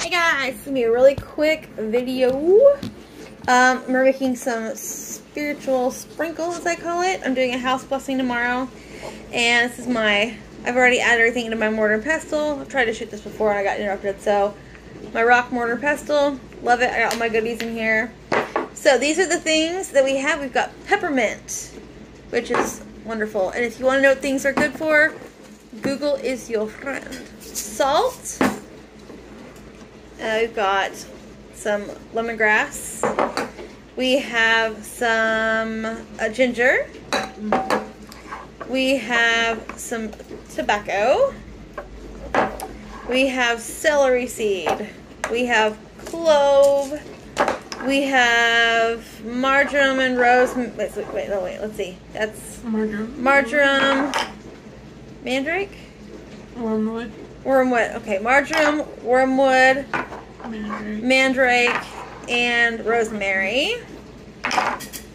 Hey guys, it's gonna be a really quick video. Um, we're making some spiritual sprinkles, as I call it. I'm doing a house blessing tomorrow, and this is my. I've already added everything into my mortar and pestle. I've tried to shoot this before and I got interrupted, so my rock mortar pestle. Love it. I got all my goodies in here. So these are the things that we have. We've got peppermint, which is wonderful. And if you want to know what things are good for, Google is your friend. Salt. Uh, we've got some lemongrass. We have some uh, ginger. We have some tobacco. We have celery seed. We have clove. We have marjoram and rose. Wait, wait, wait, wait, let's see. That's Marjoram. marjoram, mandrake, Wormwood. wormwood. Okay, marjoram, wormwood, Mandrake. and rosemary.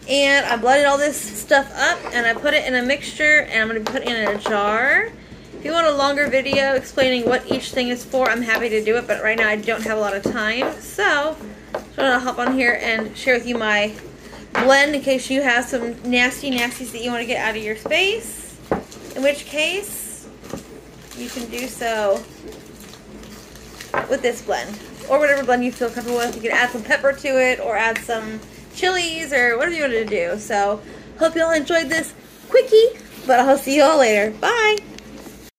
And I blended all this stuff up and I put it in a mixture and I'm going to put it in a jar. If you want a longer video explaining what each thing is for, I'm happy to do it, but right now I don't have a lot of time. So, I'm going to hop on here and share with you my blend in case you have some nasty nasties that you want to get out of your space. In which case, you can do so with this blend or whatever blend you feel comfortable with. You can add some pepper to it or add some chilies or whatever you want to do. So, hope you all enjoyed this quickie, but I'll see you all later. Bye.